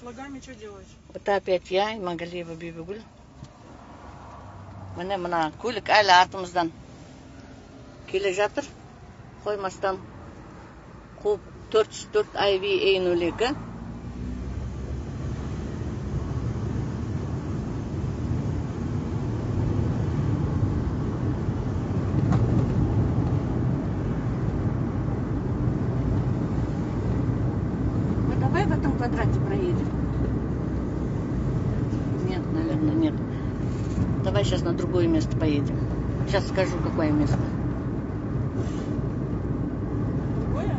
флагами что делаешь? Это опять я, Имангалиева Бибигүл. Міне мына көлік әлі артымыздан келе жатыр. Қоймастан қуып 404 IV A02. Ну, сейчас на другое место поедем. Сейчас скажу, какое место. Другое?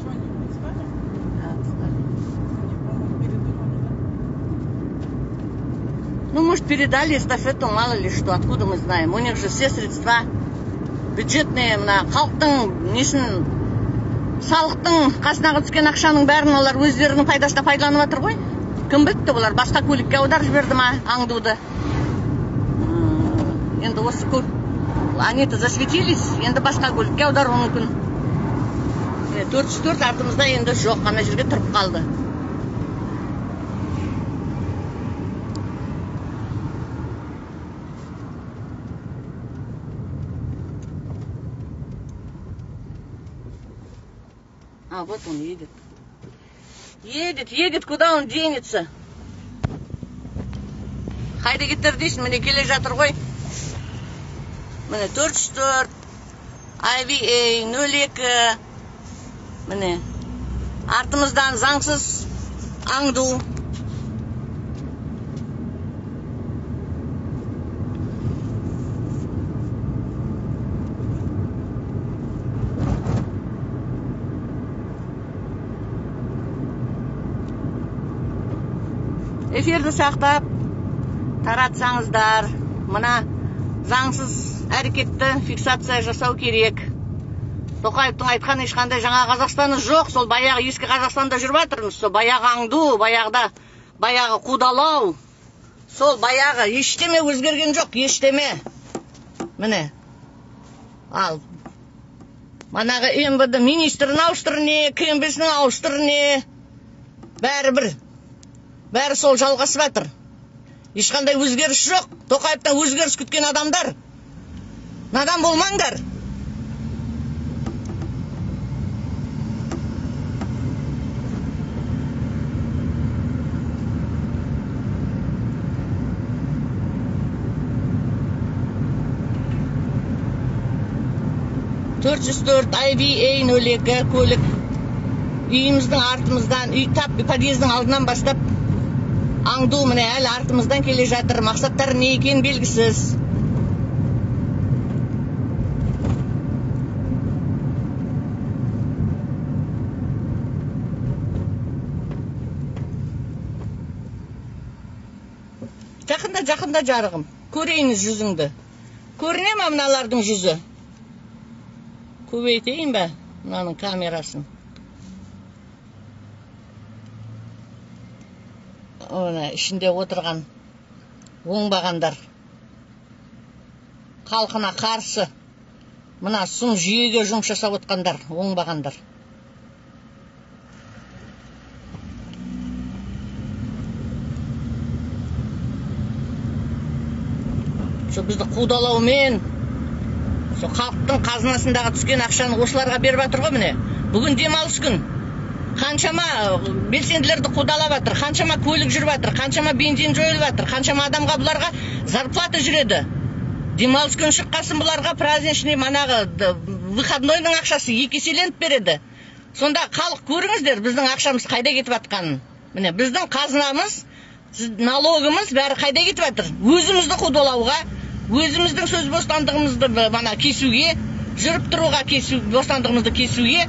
Что они не сказали? А, скажи. Они, по-моему, передумали, Ну, может, передали эстафету, мало ли что, откуда мы знаем. У них же все средства бюджетные, мына халықтың несін салықтың қасынағы түскен ақшаның бәрін олар өздерінің пайдасына пайдаланып жатыр ғой кім біліпті олар басқа көлікке аударып жіберді ма аңдуды М, енді осы көл они засветились енді басқа көлікке аударуы мүмкін төрт жүз төрт артымызда енді жоқ ана жерге тұрып қалды А, вот он едет. Едет, едет, куда он денется? қайда кетер дейсің міне келе жатыр ғой міне төрт жүз төрт IVA нөл екі міне артымыздан заңсыз аңду эфирді сақтап таратсаңыздар мына заңсыз әрекетті фиксация жасау керек. Тоқаевтың айтқан ешқандай жаңа қазақстаны жоқ. Сол баяғы ескі қазақстанда жүріп жатырмыз. Сол баяғы аңду баяғыда баяғы қудалау. Сол баяғы ештеме өзгерген жоқ ештеме. Міне. Ал манағы мвд министрін ауыстыр не кмбсін ауыстыр не бәрі бір бәрі сол жалғасып жатыр. Ешқандай өзгеріс жоқ. Тоқаевтан өзгеріс күткен адамдар. Надан болмаңдар төрт жүз төрт IVA нөл екі көлік үйіміздің артымыздан үй тап подъездің алдынан бастап аңду міне әлі артымыздан келе жатыр мақсаттары не екені белгісіз жақында жақында жарығым. Көрейініз жүзіңді. Көріне ма мыналардың жүзі. Көбейтейін ба мынаның камерасын? Мына ішінде отырған оңбағандар. Халқына қарсы мына сұм жүйеге жұмыс жасап отқандар оңбағандар. Сол бізді қудалаумен сол халықтың қазынасындағы түскен ақшаны осыларға беріп жатыр ғой міне. Бүгін демалыс күн. Қаншама белсенділерді қудалап жатыр қаншама көлік жүріп жатыр қаншама бензин жойылып жатыр қаншама адамға бұларға зарплата жүреді. Демалыс күн шыққасын бұларға праздничный манағы выходнойдың ақшасы екі еселеніп береді. Сонда халық көріңіздер біздің ақшамыз қайда кетіп жатқанын. Міне біздің қазынамыз налогымыз бәрі қайда кетіп жатыр? Өзімізді қудалауға өзіміздің сөз бостандығымызды б- мана кесуге жүріп тұруға кесу бостандығымызды кесуге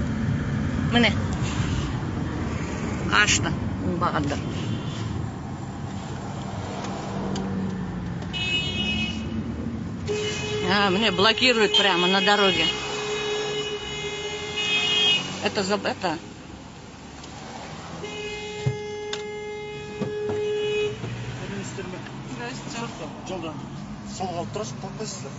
міне ашты оңбағандар а мне блокируют прямо на дороге это за это Здрасте. жолда Сол қалып тұрасыз тоқтайсыздар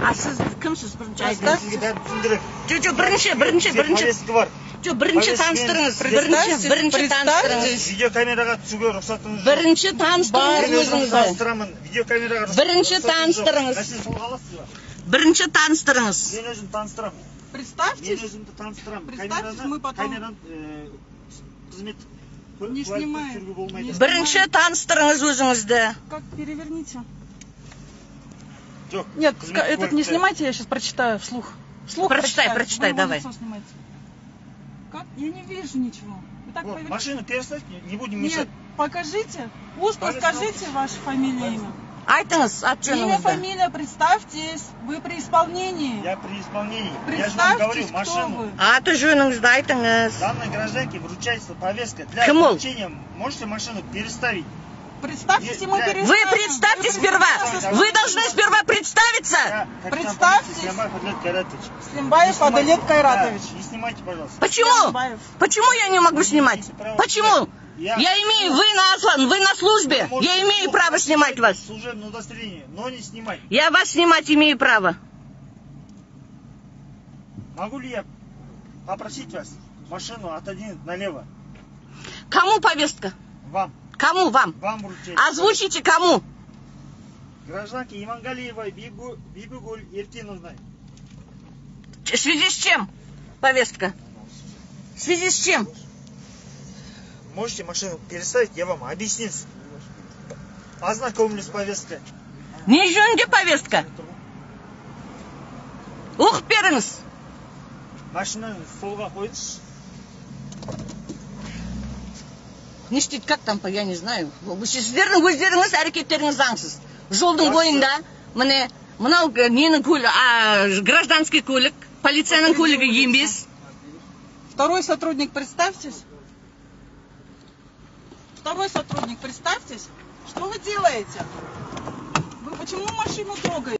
а сіз кімсіз? Бірінші мен айтыңыз сізге? бәрін түсіндірем жоқ жоқ бірінші бірінші бірінші. повестка бар. Жоқ бірінші таныстырыңыз мен бірінші бірінші таныстырыңыз. видеокамераға түсуге рұқсатыңыз жоқ. Бірінші таныстырыңыз мен өзіңізді таныстырамын. Видеокамераға рұқсат- Бірінші таныстырыңыз. Бірінші таныстырыңыз. Мен өзім таныстырамын. Мен Представьтесь. өзімді таныстырамын. Представьтесь, мы потом- камераны э, қызметтік куә- Не снимаем. бірінші таныстырыңыз өзіңізді. Как переверните. жоқ Нет, қызметтік ка- этот не куәлікті- снимайте, я сейчас прочитаю вслух. Вслух Прочитай, прочитаю. прочитай, Вы его давай. лицо снимайте. Как? Я не вижу ничего. Вы так Вот, поверните. машину переставьте не- не будем Нет, мешать покажите. Устно Повестка. скажите ваша фамилия, имя. айтыңыз аты Имя, жөніңізді фамилия, представьтесь. Вы при исполнении. я при исполнении я же вам говорю Представьтесь, кто машину вы. аты жөніңізді айтыңыз данной гражданке вручается повестка для Кому? получения можете машину переставить Представьтесь, и мы Вы перестанем. вы представьте сперва вы должны сперва представиться Представьтесь. Слямбаев Адлет Кайратович. Слимбаев Не снимайте. Адалет Кайратович. Да, не снимайте, пожалуйста. почему Слимбаев. почему я не могу снимать почему Я- я имею вы на ослан вы на службе Вы я имею право снимать вас Служебное удостоверение, но не снимать. я вас снимать имею право Могу ли я попросить вас машину отодвинуть налево? кому повестка Вам. кому вам Вам вручать. озвучите кому Гражданке Имангалиевой Бибу- Бибигуль Еркиновной. в связи с чем повестка в связи с чем Можете машину переставить, я вам объясню. Ознакомлюсь с повесткой. не жөнінде повестка оқып беріңіз Машинаны столға қойыңызшы. не істейді как там я не знаю сіздердің өздеріңіз әрекеттеріңіз заңсыз жолдың Жақсы. бойында міне мынау г- ненің көлігі а, гражданский көлік полицияның көлігі емес Второй сотрудник, представьтесь. Второй сотрудник, представьтесь. Что вы делаете? Вы почему машину трогаете?